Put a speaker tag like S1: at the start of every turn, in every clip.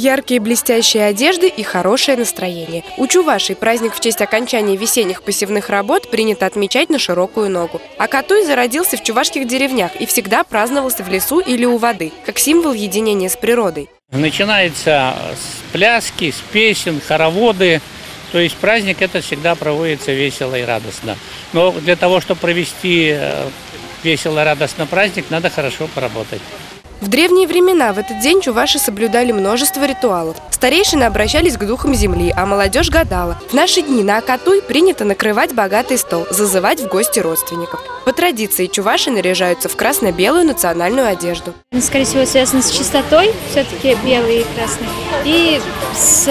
S1: яркие блестящие одежды и хорошее настроение. У Чувашей праздник в честь окончания весенних посевных работ принято отмечать на широкую ногу. А Катуй зародился в чувашских деревнях и всегда праздновался в лесу или у воды, как символ единения с природой.
S2: Начинается с пляски, с песен, хороводы. То есть праздник это всегда проводится весело и радостно. Но для того, чтобы провести э, весело и радостно праздник, надо хорошо поработать.
S1: В древние времена в этот день чуваши соблюдали множество ритуалов. Старейшины обращались к духам земли, а молодежь гадала. В наши дни на Акатуй принято накрывать богатый стол, зазывать в гости родственников. По традиции чуваши наряжаются в красно-белую национальную одежду.
S3: Скорее всего, связано с чистотой, все-таки белый и красный, и с,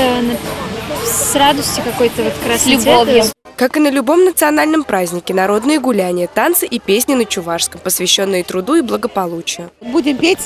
S3: с радостью какой-то вот красный
S4: С любовью.
S3: цвет.
S1: Как и на любом национальном празднике, народные гуляния, танцы и песни на чувашском, посвященные труду и благополучию.
S5: Будем петь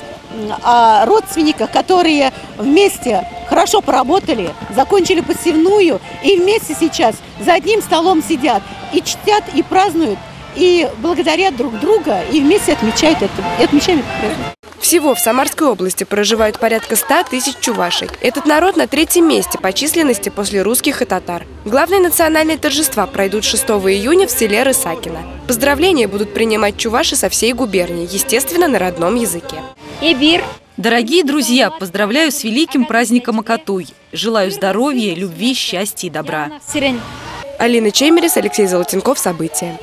S5: о родственниках, которые вместе хорошо поработали, закончили посевную и вместе сейчас за одним столом сидят и чтят, и празднуют, и благодарят друг друга, и вместе отмечают это, и отмечаем этот праздник.
S1: Всего в Самарской области проживают порядка 100 тысяч чувашей. Этот народ на третьем месте по численности после русских и татар. Главные национальные торжества пройдут 6 июня в селе Рысакино. Поздравления будут принимать чуваши со всей губернии, естественно, на родном языке.
S3: И бир.
S6: Дорогие друзья, поздравляю с великим праздником Акатуй. Желаю здоровья, любви, счастья и добра.
S1: Алина Чемерис, Алексей Золотенков. События.